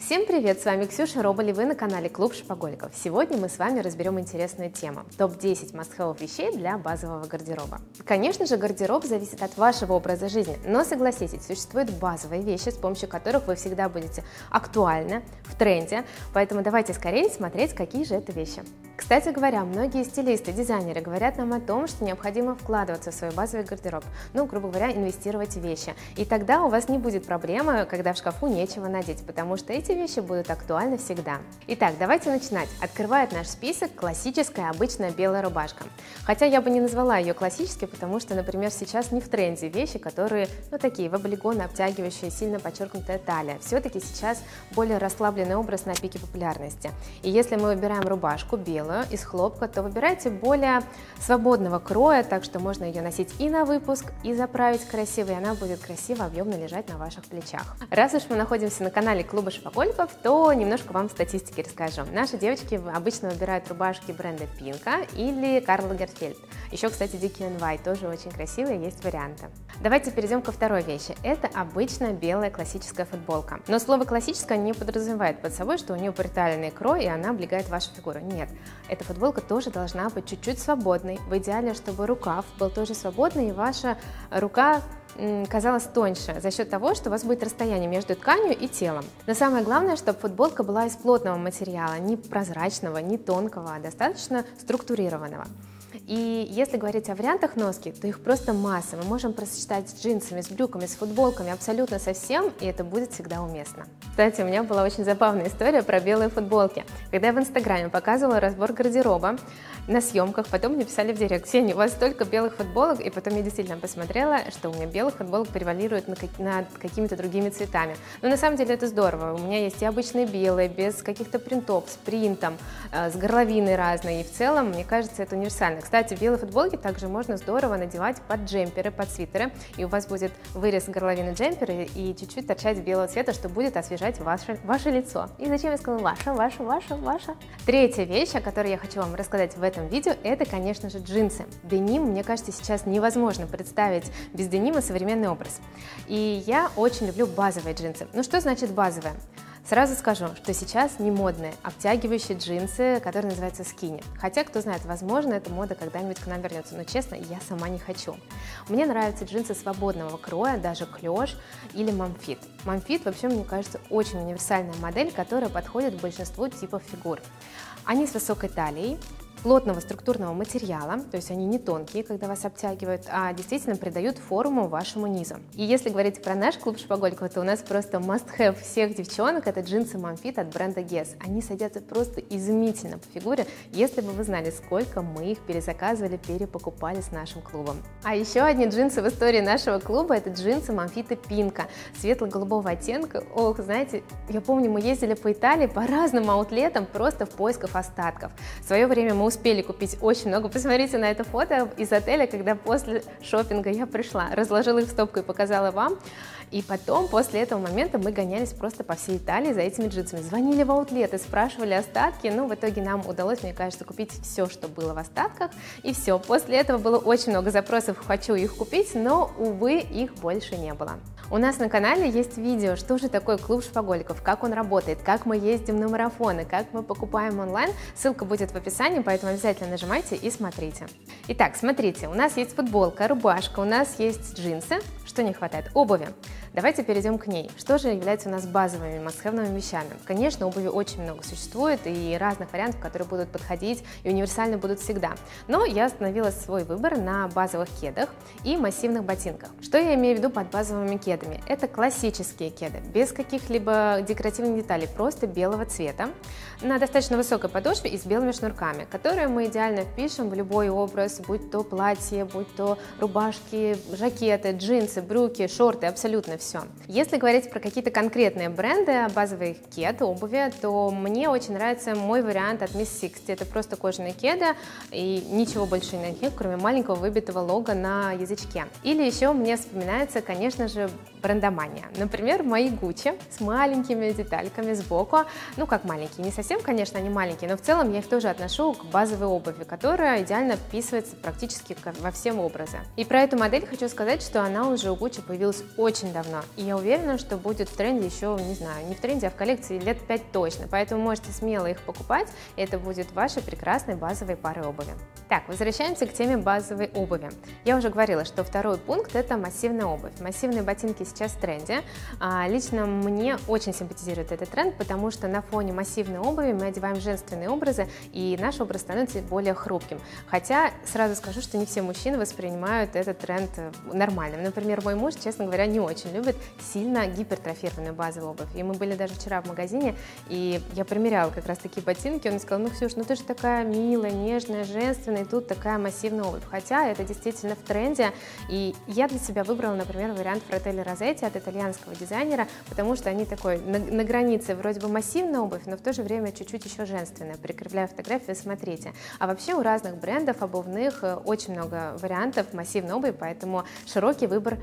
Всем привет, с вами Ксюша Роболи, вы на канале Клуб Шопоголиков. Сегодня мы с вами разберем интересную тему – топ-10 must вещей для базового гардероба. Конечно же, гардероб зависит от вашего образа жизни, но согласитесь, существуют базовые вещи, с помощью которых вы всегда будете актуальны, в тренде, поэтому давайте скорее смотреть, какие же это вещи. Кстати говоря, многие стилисты, дизайнеры говорят нам о том, что необходимо вкладываться в свой базовый гардероб, ну, грубо говоря, инвестировать в вещи. И тогда у вас не будет проблемы, когда в шкафу нечего надеть, потому что эти вещи будут актуальны всегда. Итак, давайте начинать. Открывает наш список классическая обычная белая рубашка. Хотя я бы не назвала ее классической, потому что, например, сейчас не в тренде вещи, которые, ну, такие, в облигоны, обтягивающие, сильно подчеркнутая талия. Все-таки сейчас более расслабленный образ на пике популярности. И если мы выбираем рубашку белую, из хлопка, то выбирайте более свободного кроя, так что можно ее носить и на выпуск, и заправить красиво, и она будет красиво, объемно лежать на ваших плечах. Раз уж мы находимся на канале Клуба Шопоголиков, то немножко вам статистики расскажу. Наши девочки обычно выбирают рубашки бренда Пинка или Карл Лагерфельд. Еще, кстати, Дикий NY тоже очень красивые, есть варианты. Давайте перейдем ко второй вещи. Это обычная белая классическая футболка. Но слово классическая не подразумевает под собой, что у нее приталенный крой и она облегает вашу фигуру. Нет, эта футболка тоже должна быть чуть-чуть свободной. В идеале, чтобы рукав был тоже свободный, и ваша рука казалась тоньше за счет того, что у вас будет расстояние между тканью и телом. Но самое главное, чтобы футболка была из плотного материала, не прозрачного, не тонкого, а достаточно структурированного. И если говорить о вариантах носки, то их просто масса. Мы можем просочетать с джинсами, с брюками, с футболками, абсолютно со всем, и это будет всегда уместно. Кстати, у меня была очень забавная история про белые футболки. Когда я в Инстаграме показывала разбор гардероба на съемках, потом мне писали в директ, Ксения, у вас столько белых футболок, и потом я действительно посмотрела, что у меня белых футболок превалирует над какими-то другими цветами. Но на самом деле это здорово. У меня есть и обычные белые, без каких-то принтов, с принтом, э, с горловиной разной, и в целом, мне кажется, это универсально. Кстати, белые футболки также можно здорово надевать под джемперы, под свитеры, и у вас будет вырез горловины джемпера и чуть-чуть торчать белого цвета, что будет освежать ваше, ваше лицо. И зачем я сказала ваше, ваше, ваше, ваше? Третья вещь, о которой я хочу вам рассказать в этом видео, это, конечно же, джинсы. Деним, мне кажется, сейчас невозможно представить без денима современный образ. И я очень люблю базовые джинсы. Ну что значит базовые? Сразу скажу, что сейчас не модные обтягивающие джинсы, которые называются скини. Хотя, кто знает, возможно, эта мода когда-нибудь к нам вернется, но честно, я сама не хочу. Мне нравятся джинсы свободного кроя, даже клеш или мамфит. Мамфит вообще, мне кажется, очень универсальная модель, которая подходит большинству типов фигур. Они с высокой талией, плотного структурного материала, то есть они не тонкие, когда вас обтягивают, а действительно придают форму вашему низу. И если говорить про наш клуб шпагольников, то у нас просто must-have всех девчонок, это джинсы Mamfit от бренда Guess. Они садятся просто изумительно по фигуре, если бы вы знали, сколько мы их перезаказывали, перепокупали с нашим клубом. А еще одни джинсы в истории нашего клуба, это джинсы Mamfit Пинка, светло-голубого оттенка. Ох, знаете, я помню, мы ездили по Италии по разным аутлетам просто в поисках остатков. В свое время мы успели купить очень много. Посмотрите на это фото из отеля, когда после шопинга я пришла, разложила их в стопку и показала вам. И потом, после этого момента, мы гонялись просто по всей Италии за этими джинсами. Звонили в аутлеты, спрашивали остатки. Ну, в итоге нам удалось, мне кажется, купить все, что было в остатках. И все. После этого было очень много запросов, хочу их купить, но, увы, их больше не было. У нас на канале есть видео, что же такое клуб шпаголиков, как он работает, как мы ездим на марафоны, как мы покупаем онлайн. Ссылка будет в описании, поэтому обязательно нажимайте и смотрите. Итак, смотрите, у нас есть футболка, рубашка, у нас есть джинсы. Что не хватает? Обуви. Давайте перейдем к ней. Что же является у нас базовыми мастхевными вещами? Конечно, обуви очень много существует и разных вариантов, которые будут подходить и универсальны будут всегда. Но я остановила свой выбор на базовых кедах и массивных ботинках. Что я имею в виду под базовыми кедами? Это классические кеды, без каких-либо декоративных деталей, просто белого цвета, на достаточно высокой подошве и с белыми шнурками, которые мы идеально впишем в любой образ, будь то платье, будь то рубашки, жакеты, джинсы, брюки, шорты, абсолютно все. Если говорить про какие-то конкретные бренды базовых кед, обуви, то мне очень нравится мой вариант от Miss Sixty. Это просто кожаные кеды и ничего больше на них, кроме маленького выбитого лога на язычке. Или еще мне вспоминается, конечно же, брендомания. Например, мои Гуччи с маленькими детальками сбоку. Ну, как маленькие, не совсем, конечно, они маленькие, но в целом я их тоже отношу к базовой обуви, которая идеально вписывается практически во все образы. И про эту модель хочу сказать, что она уже у Гуччи появилась очень давно. И я уверена, что будет в тренде еще, не знаю, не в тренде, а в коллекции лет 5 точно. Поэтому можете смело их покупать, и это будет вашей прекрасной базовой парой обуви. Так, возвращаемся к теме базовой обуви. Я уже говорила, что второй пункт – это массивная обувь. Массивные ботинки сейчас в тренде. А, лично мне очень симпатизирует этот тренд, потому что на фоне массивной обуви мы одеваем женственные образы, и наш образ становится более хрупким. Хотя сразу скажу, что не все мужчины воспринимают этот тренд э, нормальным. Например, мой муж, честно говоря, не очень любит сильно гипертрофированную базовую обувь. И мы были даже вчера в магазине, и я примеряла как раз такие ботинки. Он сказал, ну, Ксюш, ну ты же такая милая, нежная, женственная, и тут такая массивная обувь. Хотя это действительно в тренде, и я для себя выбрала, например, вариант Fratelli Rossetti от итальянского дизайнера, потому что они такой на, на границе вроде бы массивная обувь, но в то же время чуть-чуть еще женственная. Прикрепляю фотографию, смотрите. А вообще у разных брендов обувных э, очень много вариантов массивной обуви, поэтому широкий выбор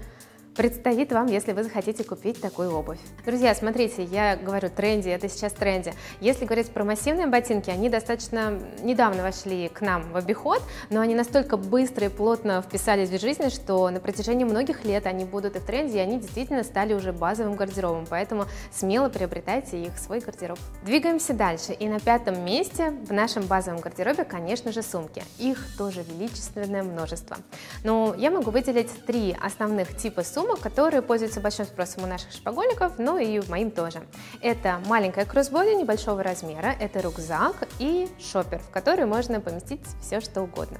предстоит вам, если вы захотите купить такую обувь. Друзья, смотрите, я говорю тренди, это сейчас тренди. Если говорить про массивные ботинки, они достаточно недавно вошли к нам в обиход, но они настолько быстро и плотно вписались в жизнь, что на протяжении многих лет они будут и в тренде, и они действительно стали уже базовым гардеробом, поэтому смело приобретайте их в свой гардероб. Двигаемся дальше, и на пятом месте в нашем базовом гардеробе, конечно же, сумки. Их тоже величественное множество. Но я могу выделить три основных типа сумок, сумок, которые пользуются большим спросом у наших шпагольников, ну и моим тоже. Это маленькая кроссбоди небольшого размера, это рюкзак и шопер, в который можно поместить все что угодно.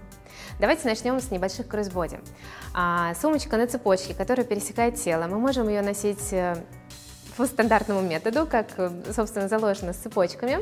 Давайте начнем с небольших кроссбоди. А, сумочка на цепочке, которая пересекает тело. Мы можем ее носить э, по стандартному методу, как, э, собственно, заложено с цепочками.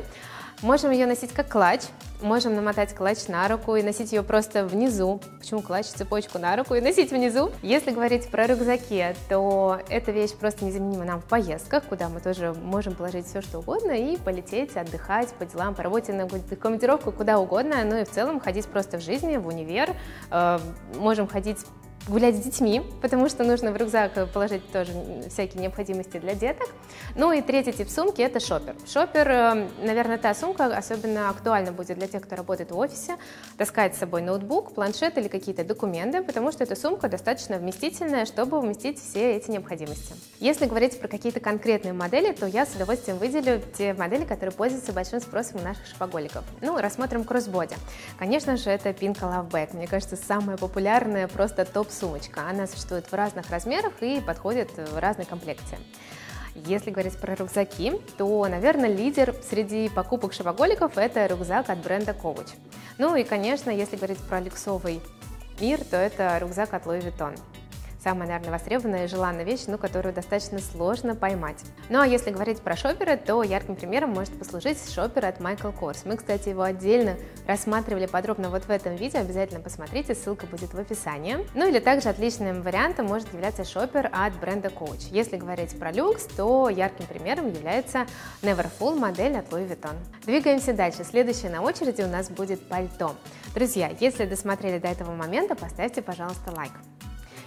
Можем ее носить как клатч, можем намотать клатч на руку и носить ее просто внизу. Почему клатч, цепочку на руку и носить внизу? Если говорить про рюкзаки, то эта вещь просто незаменима нам в поездках, куда мы тоже можем положить все, что угодно и полететь, отдыхать по делам, по работе, на командировку, куда угодно, ну и в целом ходить просто в жизни, в универ. Э, можем ходить гулять с детьми, потому что нужно в рюкзак положить тоже всякие необходимости для деток. Ну и третий тип сумки – это шопер. Шопер, э, наверное, та сумка особенно актуальна будет для тех, кто работает в офисе, таскает с собой ноутбук, планшет или какие-то документы, потому что эта сумка достаточно вместительная, чтобы вместить все эти необходимости. Если говорить про какие-то конкретные модели, то я с удовольствием выделю те модели, которые пользуются большим спросом у наших шпаголиков. Ну, рассмотрим кроссбоди. Конечно же, это Pinka Love Bag. Мне кажется, самая популярная, просто топ сумочка. Она существует в разных размерах и подходит в разной комплекции. Если говорить про рюкзаки, то, наверное, лидер среди покупок шопоголиков – это рюкзак от бренда Coach. Ну и, конечно, если говорить про люксовый мир, то это рюкзак от Louis Vuitton самая, наверное, востребованная и желанная вещь, ну, которую достаточно сложно поймать. Ну, а если говорить про шоперы, то ярким примером может послужить шопер от Michael Kors. Мы, кстати, его отдельно рассматривали подробно вот в этом видео, обязательно посмотрите, ссылка будет в описании. Ну, или также отличным вариантом может являться шопер от бренда Coach. Если говорить про люкс, то ярким примером является Neverfull модель от Louis Vuitton. Двигаемся дальше. Следующая на очереди у нас будет пальто. Друзья, если досмотрели до этого момента, поставьте, пожалуйста, лайк.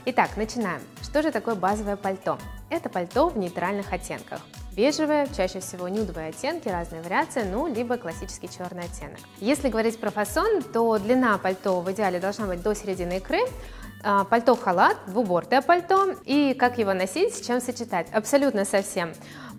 Итак, начинаем. Что же такое базовое пальто? Это пальто в нейтральных оттенках. Бежевые, чаще всего нюдовые оттенки, разные вариации, ну, либо классический черный оттенок. Если говорить про фасон, то длина пальто в идеале должна быть до середины икры, а, пальто-халат, двубортное пальто, и как его носить, с чем сочетать? Абсолютно совсем.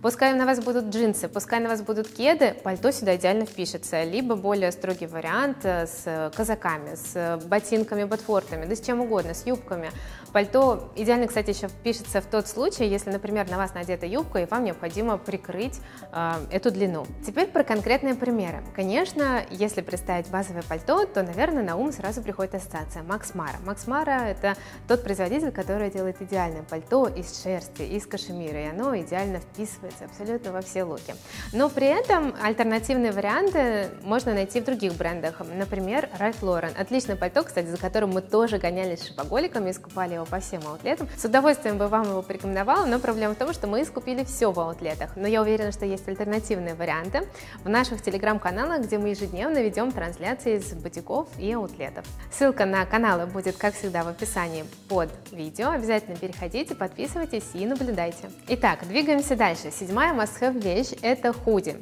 Пускай на вас будут джинсы, пускай на вас будут кеды, пальто сюда идеально впишется. Либо более строгий вариант э, с казаками, с ботинками, ботфортами, да с чем угодно, с юбками. Пальто идеально, кстати, еще впишется в тот случай, если, например, на вас надета юбка, и вам необходимо прикрыть э, эту длину. Теперь про конкретные примеры. Конечно, если представить базовое пальто, то, наверное, на ум сразу приходит ассоциация Макс Мара. Макс Мара – это тот производитель, который делает идеальное пальто из шерсти, из кашемира, и оно идеально вписывается абсолютно во все луки. Но при этом альтернативные варианты можно найти в других брендах. Например, Ralph Lauren. Отличное пальто, кстати, за которым мы тоже гонялись шопоголиками и скупали его по всем аутлетам. С удовольствием бы вам его порекомендовала, но проблема в том, что мы скупили все в аутлетах. Но я уверена, что есть альтернативные варианты в наших телеграм-каналах, где мы ежедневно ведем трансляции из бутиков и аутлетов. Ссылка на каналы будет, как всегда, в описании под видео. Обязательно переходите, подписывайтесь и наблюдайте. Итак, двигаемся дальше. Седьмая must-have вещь – это худи.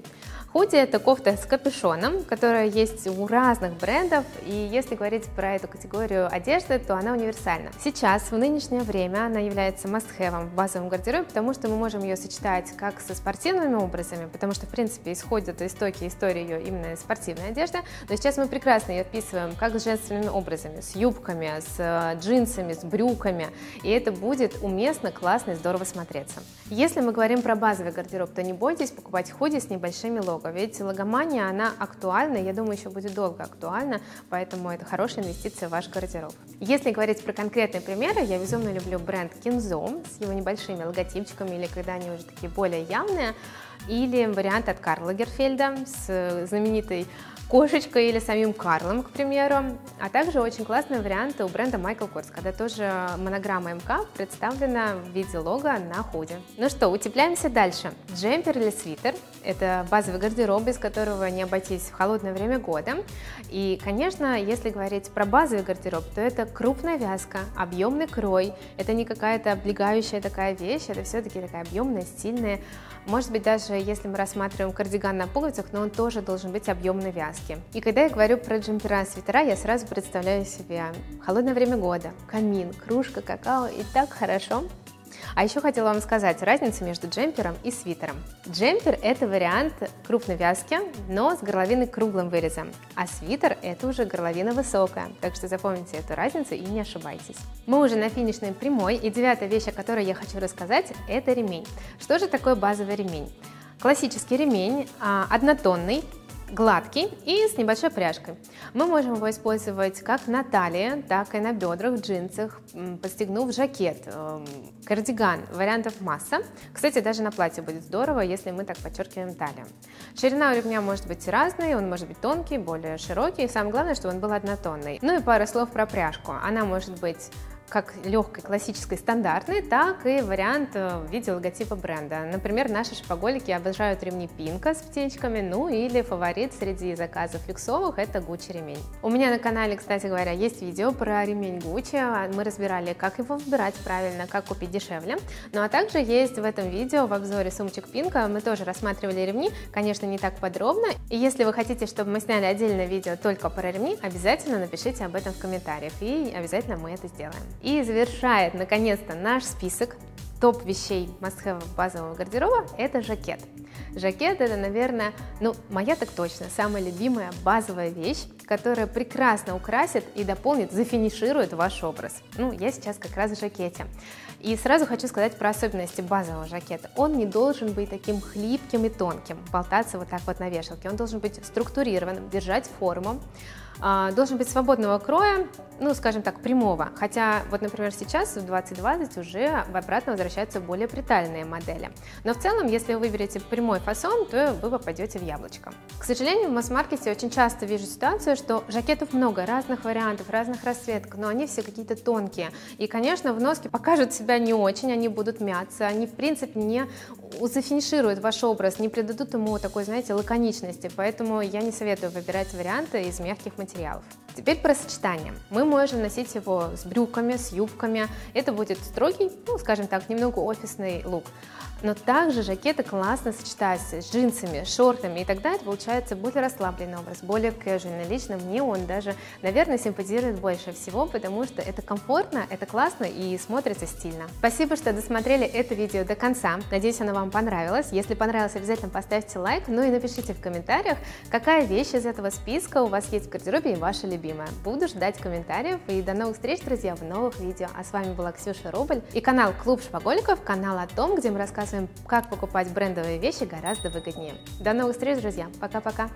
Худи – это кофта с капюшоном, которая есть у разных брендов, и если говорить про эту категорию одежды, то она универсальна. Сейчас, в нынешнее время, она является must-have в базовом гардеробе, потому что мы можем ее сочетать как со спортивными образами, потому что, в принципе, исходят истоки истории ее именно из спортивной одежды, но сейчас мы прекрасно ее вписываем как с женственными образами, с юбками, с э, джинсами, с брюками, и это будет уместно, классно и здорово смотреться. Если мы говорим про базовый гардероб, то не бойтесь покупать худи с небольшими логами лого. Ведь логомания, она актуальна, я думаю, еще будет долго актуальна, поэтому это хорошая инвестиция в ваш гардероб. Если говорить про конкретные примеры, я безумно люблю бренд Kinzo с его небольшими логотипчиками или когда они уже такие более явные, или вариант от Карла Герфельда с знаменитой кошечкой или самим Карлом, к примеру. А также очень классные варианты у бренда Michael Kors, когда тоже монограмма МК представлена в виде лого на худе. Ну что, утепляемся дальше. Джемпер или свитер – это базовый гардероб, без которого не обойтись в холодное время года. И, конечно, если говорить про базовый гардероб, то это крупная вязка, объемный крой. Это не какая-то облегающая такая вещь, это все-таки такая объемная, стильная. Может быть, даже если мы рассматриваем кардиган на пуговицах, но он тоже должен быть объемной вязки. И когда я говорю про джемпера свитера, я сразу представляю себе холодное время года, камин, кружка какао и так хорошо. А еще хотела вам сказать разницу между джемпером и свитером. Джемпер – это вариант крупной вязки, но с горловиной круглым вырезом, а свитер – это уже горловина высокая, так что запомните эту разницу и не ошибайтесь. Мы уже на финишной прямой, и девятая вещь, о которой я хочу рассказать – это ремень. Что же такое базовый ремень? Классический ремень а, однотонный, гладкий и с небольшой пряжкой. Мы можем его использовать как на талии, так и на бедрах, джинсах, подстегнув жакет, эм, кардиган, вариантов масса. Кстати, даже на платье будет здорово, если мы так подчеркиваем талию. Ширина у ремня может быть разной, он может быть тонкий, более широкий, и самое главное, чтобы он был однотонный. Ну и пара слов про пряжку. Она может быть как легкой, классической, стандартной, так и вариант э, в виде логотипа бренда. Например, наши шопоголики обожают ремни Пинка с птичками, ну или фаворит среди заказов люксовых – это Gucci ремень. У меня на канале, кстати говоря, есть видео про ремень Gucci, мы разбирали, как его выбирать правильно, как купить дешевле. Ну а также есть в этом видео, в обзоре сумочек Пинка, мы тоже рассматривали ремни, конечно, не так подробно. И если вы хотите, чтобы мы сняли отдельное видео только про ремни, обязательно напишите об этом в комментариях, и обязательно мы это сделаем. И завершает, наконец-то, наш список топ вещей must базового гардероба – это жакет. Жакет – это, наверное, ну, моя так точно, самая любимая базовая вещь, которая прекрасно украсит и дополнит, зафиниширует ваш образ. Ну, я сейчас как раз в жакете. И сразу хочу сказать про особенности базового жакета. Он не должен быть таким хлипким и тонким, болтаться вот так вот на вешалке. Он должен быть структурированным, держать форму, а, должен быть свободного кроя, ну, скажем так, прямого. Хотя, вот, например, сейчас в 2020 уже обратно возвращаются более притальные модели. Но в целом, если вы выберете прямой фасон, то вы попадете в яблочко. К сожалению, в масс-маркете очень часто вижу ситуацию, что жакетов много, разных вариантов, разных расцветок, но они все какие-то тонкие. И, конечно, в носке покажут себя не очень, они будут мяться, они, в принципе, не зафинишируют ваш образ, не придадут ему такой, знаете, лаконичности. Поэтому я не советую выбирать варианты из мягких материалов. Теперь про сочетание. Мы можем носить его с брюками, с юбками. Это будет строгий, ну, скажем так, немного офисный лук. Но также жакеты классно сочетаются с джинсами, шортами, и тогда это получается более расслабленный образ, более casual. Лично мне он даже, наверное, симпатизирует больше всего, потому что это комфортно, это классно и смотрится стильно. Спасибо, что досмотрели это видео до конца. Надеюсь, оно вам понравилось. Если понравилось, обязательно поставьте лайк, ну и напишите в комментариях, какая вещь из этого списка у вас есть в гардеробе и ваша любимая. Буду ждать комментариев и до новых встреч, друзья, в новых видео. А с вами была Ксюша Рубль и канал Клуб Шпаголиков, канал о том, где мы рассказываем как покупать брендовые вещи гораздо выгоднее. До новых встреч, друзья. Пока-пока.